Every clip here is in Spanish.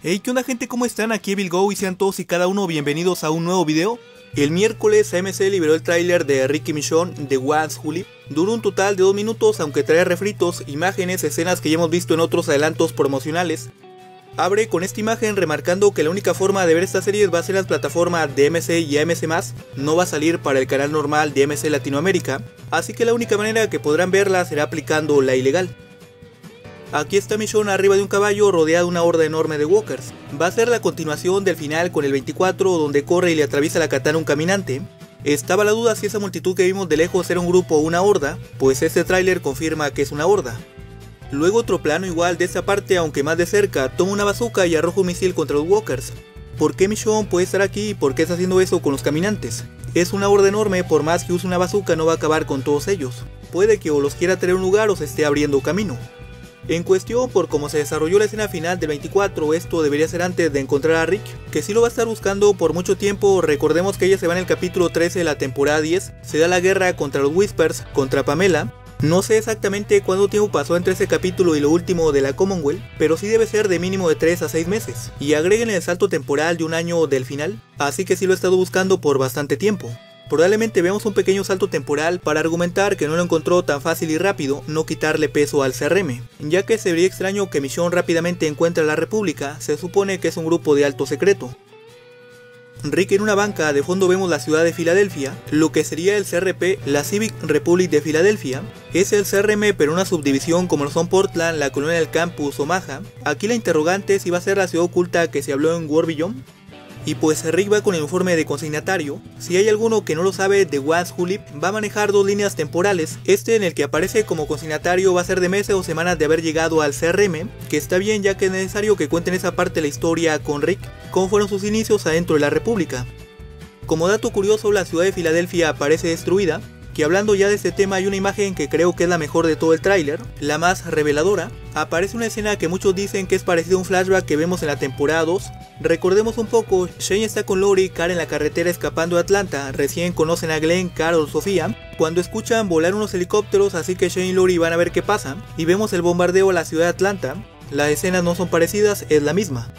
Hey, ¿qué onda gente? ¿Cómo están? Aquí Evil Go y sean todos y cada uno bienvenidos a un nuevo video. El miércoles AMC liberó el tráiler de Ricky Michon de Once Hulip. Duró un total de 2 minutos, aunque trae refritos, imágenes, escenas que ya hemos visto en otros adelantos promocionales. Abre con esta imagen remarcando que la única forma de ver esta serie va a ser las plataformas de AMC y AMC+, no va a salir para el canal normal de AMC Latinoamérica, así que la única manera que podrán verla será aplicando la ilegal. Aquí está Michonne arriba de un caballo rodeado de una horda enorme de walkers. Va a ser la continuación del final con el 24 donde corre y le atraviesa la katana un caminante. Estaba la duda si esa multitud que vimos de lejos era un grupo o una horda, pues este tráiler confirma que es una horda. Luego otro plano igual de esa parte aunque más de cerca, toma una bazooka y arroja un misil contra los walkers. ¿Por qué Michonne puede estar aquí y por qué está haciendo eso con los caminantes? Es una horda enorme, por más que use una bazooka no va a acabar con todos ellos. Puede que o los quiera tener un lugar o se esté abriendo camino. En cuestión por cómo se desarrolló la escena final del 24, esto debería ser antes de encontrar a Rick, que sí lo va a estar buscando por mucho tiempo, recordemos que ella se va en el capítulo 13 de la temporada 10, se da la guerra contra los Whispers, contra Pamela, no sé exactamente cuánto tiempo pasó entre ese capítulo y lo último de la Commonwealth, pero sí debe ser de mínimo de 3 a 6 meses, y agreguen el salto temporal de un año del final, así que sí lo he estado buscando por bastante tiempo. Probablemente veamos un pequeño salto temporal para argumentar que no lo encontró tan fácil y rápido no quitarle peso al CRM, ya que sería extraño que Mission rápidamente encuentre a la República, se supone que es un grupo de alto secreto. Rick en una banca, de fondo vemos la ciudad de Filadelfia, lo que sería el CRP, la Civic Republic de Filadelfia, es el CRM pero una subdivisión como lo son Portland, la colonia del campus o Maja. Aquí la interrogante es si va a ser la ciudad oculta que se habló en War y pues Rick va con el informe de consignatario. Si hay alguno que no lo sabe, The Once Hulip va a manejar dos líneas temporales. Este en el que aparece como consignatario va a ser de meses o semanas de haber llegado al CRM, que está bien ya que es necesario que cuenten esa parte de la historia con Rick, cómo fueron sus inicios adentro de la República. Como dato curioso, la ciudad de Filadelfia aparece destruida, y hablando ya de este tema hay una imagen que creo que es la mejor de todo el tráiler, la más reveladora. Aparece una escena que muchos dicen que es parecido a un flashback que vemos en la temporada 2. Recordemos un poco, Shane está con Lori y en la carretera escapando de Atlanta, recién conocen a Glenn, Carol, Sofía, cuando escuchan volar unos helicópteros así que Shane y Lori van a ver qué pasa, y vemos el bombardeo a la ciudad de Atlanta. Las escenas no son parecidas, es la misma.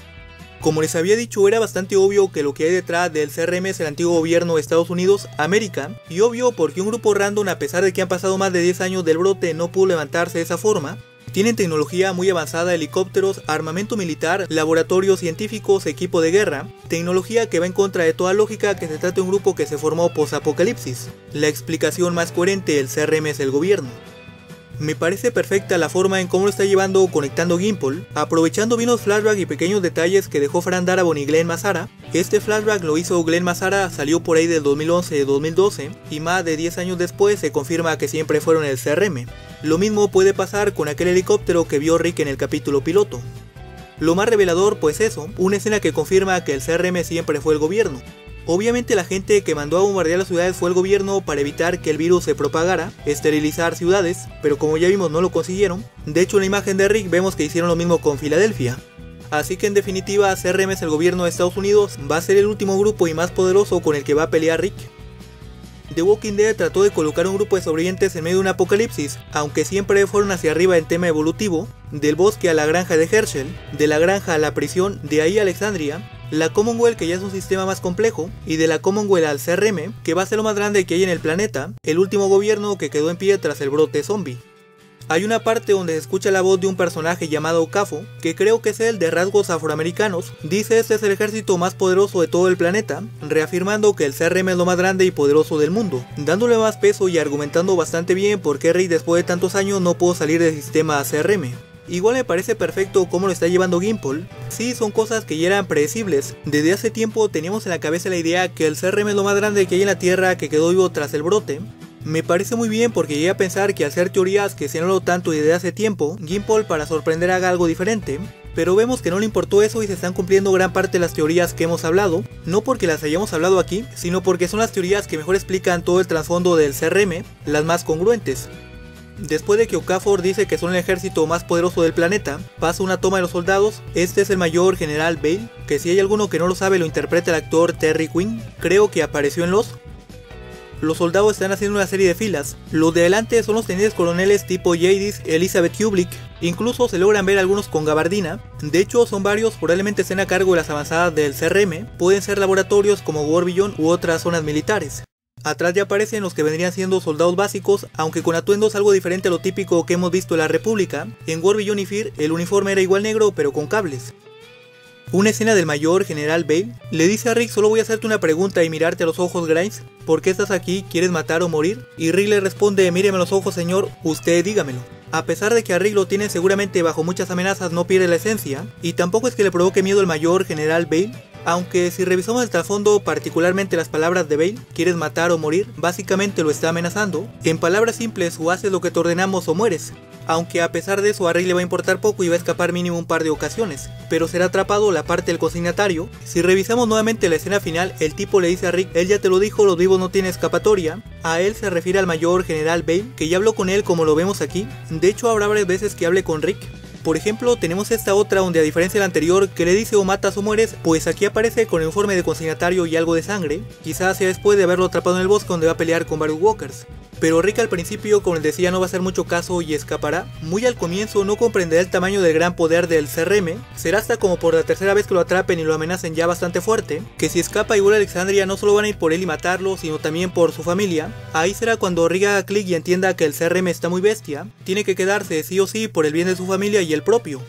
Como les había dicho, era bastante obvio que lo que hay detrás del CRM es el antiguo gobierno de Estados Unidos, América, y obvio porque un grupo random, a pesar de que han pasado más de 10 años del brote, no pudo levantarse de esa forma, tienen tecnología muy avanzada, helicópteros, armamento militar, laboratorios científicos, equipo de guerra, tecnología que va en contra de toda lógica que se trate de un grupo que se formó post-apocalipsis. La explicación más coherente del CRM es el gobierno. Me parece perfecta la forma en cómo lo está llevando conectando Gimple, aprovechando bien los flashbacks y pequeños detalles que dejó Fran Darabont y Glenn Mazara. Este flashback lo hizo Glenn Mazara, salió por ahí del 2011-2012 y más de 10 años después se confirma que siempre fueron el CRM. Lo mismo puede pasar con aquel helicóptero que vio Rick en el capítulo piloto. Lo más revelador pues eso, una escena que confirma que el CRM siempre fue el gobierno. Obviamente la gente que mandó a bombardear las ciudades fue el gobierno para evitar que el virus se propagara, esterilizar ciudades, pero como ya vimos no lo consiguieron. De hecho en la imagen de Rick vemos que hicieron lo mismo con Filadelfia. Así que en definitiva CRM es el gobierno de Estados Unidos, va a ser el último grupo y más poderoso con el que va a pelear Rick. The Walking Dead trató de colocar un grupo de sobrevivientes en medio de un apocalipsis, aunque siempre fueron hacia arriba en tema evolutivo, del bosque a la granja de Herschel, de la granja a la prisión, de ahí a Alexandria, la Commonwealth que ya es un sistema más complejo, y de la Commonwealth al CRM, que va a ser lo más grande que hay en el planeta, el último gobierno que quedó en pie tras el brote zombie. Hay una parte donde se escucha la voz de un personaje llamado Cafo, que creo que es el de rasgos afroamericanos, dice este es el ejército más poderoso de todo el planeta, reafirmando que el CRM es lo más grande y poderoso del mundo, dándole más peso y argumentando bastante bien por qué Rey después de tantos años no pudo salir del sistema CRM. Igual me parece perfecto cómo lo está llevando Gimple. Sí, son cosas que ya eran predecibles. Desde hace tiempo teníamos en la cabeza la idea que el CRM es lo más grande que hay en la Tierra que quedó vivo tras el brote. Me parece muy bien porque llegué a pensar que hacer teorías que se han hablado tanto desde hace tiempo, Gimple para sorprender haga algo diferente. Pero vemos que no le importó eso y se están cumpliendo gran parte de las teorías que hemos hablado, no porque las hayamos hablado aquí, sino porque son las teorías que mejor explican todo el trasfondo del CRM, las más congruentes. Después de que Okafor dice que son el ejército más poderoso del planeta, pasa una toma de los soldados. Este es el mayor general Bale, que si hay alguno que no lo sabe lo interpreta el actor Terry Quinn, creo que apareció en los. los soldados están haciendo una serie de filas. Los de adelante son los tenientes coroneles tipo Jadis, Elizabeth Kublick, incluso se logran ver algunos con gabardina. De hecho, son varios, probablemente estén a cargo de las avanzadas del CRM, pueden ser laboratorios como Warbillon u otras zonas militares. Atrás ya aparecen los que vendrían siendo soldados básicos, aunque con atuendos algo diferente a lo típico que hemos visto en la República. En Warbillon y Fear el uniforme era igual negro pero con cables. Una escena del mayor general Bale le dice a Rick solo voy a hacerte una pregunta y mirarte a los ojos Grimes, ¿por qué estás aquí? ¿Quieres matar o morir? Y Rick le responde míreme a los ojos señor, usted dígamelo. A pesar de que a Rick lo tiene seguramente bajo muchas amenazas no pierde la esencia, y tampoco es que le provoque miedo el mayor general Bale, aunque si revisamos el trasfondo, particularmente las palabras de Bale, quieres matar o morir, básicamente lo está amenazando. En palabras simples, o haces lo que te ordenamos o mueres. Aunque a pesar de eso a Rick le va a importar poco y va a escapar mínimo un par de ocasiones, pero será atrapado la parte del consignatario. Si revisamos nuevamente la escena final, el tipo le dice a Rick, él ya te lo dijo, los vivos no tienen escapatoria, a él se refiere al mayor general Bale, que ya habló con él como lo vemos aquí, de hecho habrá varias veces que hable con Rick, por ejemplo, tenemos esta otra donde a diferencia de la anterior que le dice o matas o mueres, pues aquí aparece con el informe de consignatario y algo de sangre, quizás sea después de haberlo atrapado en el bosque donde va a pelear con varios walkers. Pero Rick al principio, como les decía, no va a hacer mucho caso y escapará. Muy al comienzo no comprenderá el tamaño del gran poder del CRM. Será hasta como por la tercera vez que lo atrapen y lo amenacen ya bastante fuerte. Que si escapa igual a Alexandria no solo van a ir por él y matarlo, sino también por su familia. Ahí será cuando Rick haga clic y entienda que el CRM está muy bestia. Tiene que quedarse sí o sí por el bien de su familia y el propio.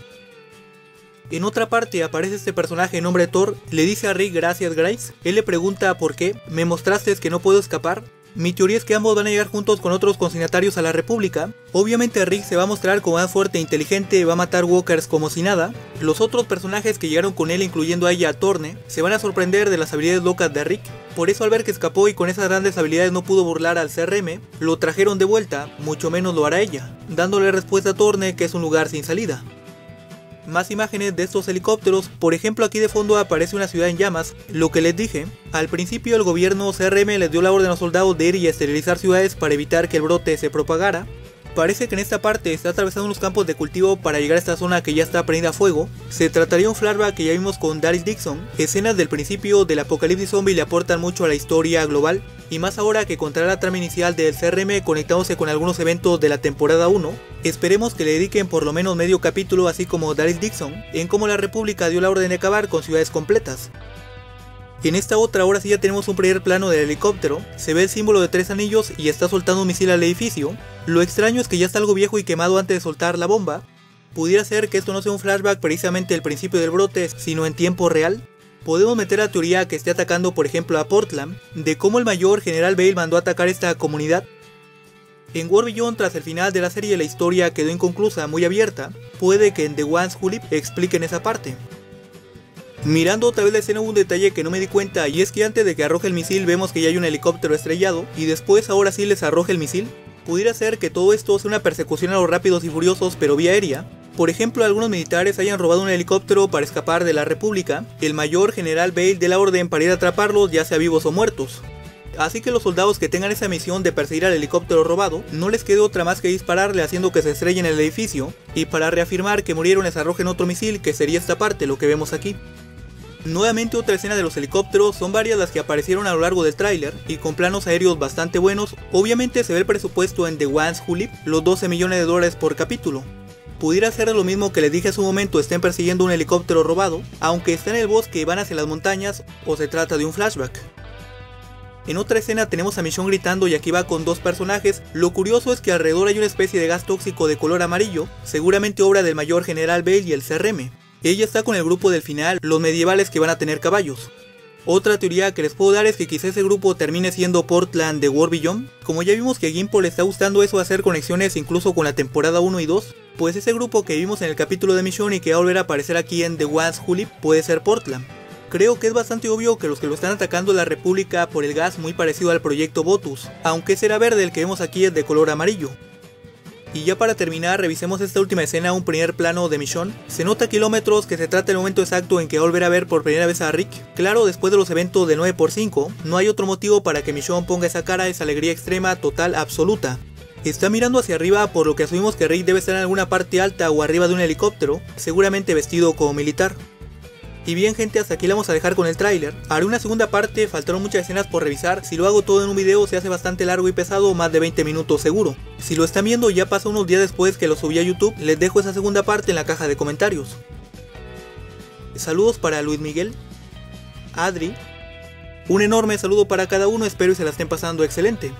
En otra parte aparece este personaje nombre Thor, le dice a Rick gracias Grace, él le pregunta por qué, me mostraste que no puedo escapar, mi teoría es que ambos van a llegar juntos con otros consignatarios a la República. Obviamente Rick se va a mostrar como más fuerte e inteligente, va a matar Walkers como si nada. Los otros personajes que llegaron con él, incluyendo a ella a Torne, se van a sorprender de las habilidades locas de Rick. Por eso al ver que escapó y con esas grandes habilidades no pudo burlar al CRM, lo trajeron de vuelta, mucho menos lo hará ella, dándole respuesta a Torne que es un lugar sin salida más imágenes de estos helicópteros, por ejemplo aquí de fondo aparece una ciudad en llamas, lo que les dije, al principio el gobierno CRM les dio la orden a los soldados de ir y esterilizar ciudades para evitar que el brote se propagara, Parece que en esta parte está atravesando unos campos de cultivo para llegar a esta zona que ya está prendida a fuego. Se trataría de un flashback que ya vimos con Darius Dixon. Escenas del principio del apocalipsis zombie le aportan mucho a la historia global. Y más ahora que contra la trama inicial del CRM conectándose con algunos eventos de la temporada 1. Esperemos que le dediquen por lo menos medio capítulo así como Darius Dixon en cómo la república dio la orden de acabar con ciudades completas. En esta otra ahora sí ya tenemos un primer plano del helicóptero, se ve el símbolo de tres anillos y está soltando un misil al edificio. Lo extraño es que ya está algo viejo y quemado antes de soltar la bomba. Pudiera ser que esto no sea un flashback precisamente del principio del brote, sino en tiempo real. Podemos meter la teoría que esté atacando por ejemplo a Portland, de cómo el mayor general Bale mandó a atacar esta comunidad. En War tras el final de la serie la historia quedó inconclusa, muy abierta, puede que en The One's Who expliquen esa parte. Mirando otra vez la escena hubo un detalle que no me di cuenta y es que antes de que arroje el misil vemos que ya hay un helicóptero estrellado y después ahora sí les arroja el misil. Pudiera ser que todo esto sea una persecución a los rápidos y furiosos pero vía aérea. Por ejemplo, algunos militares hayan robado un helicóptero para escapar de la República, el mayor general Bale de la orden para ir a atraparlos ya sea vivos o muertos. Así que los soldados que tengan esa misión de perseguir al helicóptero robado, no les quede otra más que dispararle haciendo que se estrelle en el edificio, y para reafirmar que murieron les arrojen otro misil que sería esta parte, lo que vemos aquí. Nuevamente otra escena de los helicópteros, son varias las que aparecieron a lo largo del tráiler y con planos aéreos bastante buenos, obviamente se ve el presupuesto en The One's Who los 12 millones de dólares por capítulo. Pudiera ser lo mismo que les dije hace un momento estén persiguiendo un helicóptero robado, aunque está en el bosque y van hacia las montañas, o se trata de un flashback. En otra escena tenemos a Michonne gritando y aquí va con dos personajes. Lo curioso es que alrededor hay una especie de gas tóxico de color amarillo, seguramente obra del mayor general Bale y el CRM. Ella está con el grupo del final, los medievales que van a tener caballos. Otra teoría que les puedo dar es que quizá ese grupo termine siendo Portland de War. Como ya vimos que Gimpo le está gustando eso hacer conexiones incluso con la temporada 1 y 2, pues ese grupo que vimos en el capítulo de Mission y que va a volver a aparecer aquí en The One's Hulip puede ser Portland. Creo que es bastante obvio que los que lo están atacando la República por el gas muy parecido al proyecto Botus, aunque será verde el que vemos aquí es de color amarillo. Y ya para terminar, revisemos esta última escena, un primer plano de Michonne. Se nota a kilómetros que se trata del momento exacto en que volver a ver por primera vez a Rick. Claro, después de los eventos de 9x5, no hay otro motivo para que Michonne ponga esa cara, esa alegría extrema, total, absoluta. Está mirando hacia arriba por lo que asumimos que Rick debe estar en alguna parte alta o arriba de un helicóptero, seguramente vestido como militar. Y bien gente, hasta aquí la vamos a dejar con el tráiler. Haré una segunda parte, faltaron muchas escenas por revisar. Si lo hago todo en un video se hace bastante largo y pesado, más de 20 minutos seguro. Si lo están viendo ya pasa unos días después que lo subí a YouTube, les dejo esa segunda parte en la caja de comentarios. Saludos para Luis Miguel, Adri. Un enorme saludo para cada uno, espero y se la estén pasando excelente.